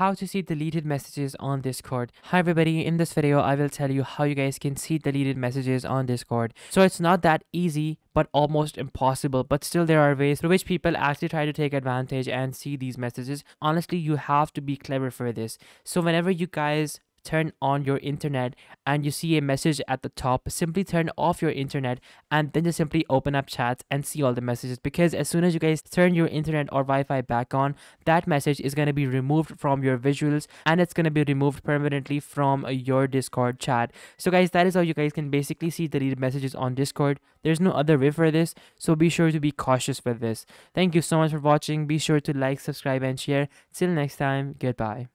how to see deleted messages on Discord. Hi everybody, in this video I will tell you how you guys can see deleted messages on Discord. So it's not that easy but almost impossible but still there are ways through which people actually try to take advantage and see these messages. Honestly you have to be clever for this. So whenever you guys turn on your internet and you see a message at the top simply turn off your internet and then just simply open up chats and see all the messages. Because as soon as you guys turn your internet or wi-fi back on that message is going to be removed from your visuals and it's going to be removed permanently from your discord chat. So guys that is how you guys can basically see deleted messages on discord. There's no other way for this so be sure to be cautious for this. Thank you so much for watching. Be sure to like subscribe and share. Till next time goodbye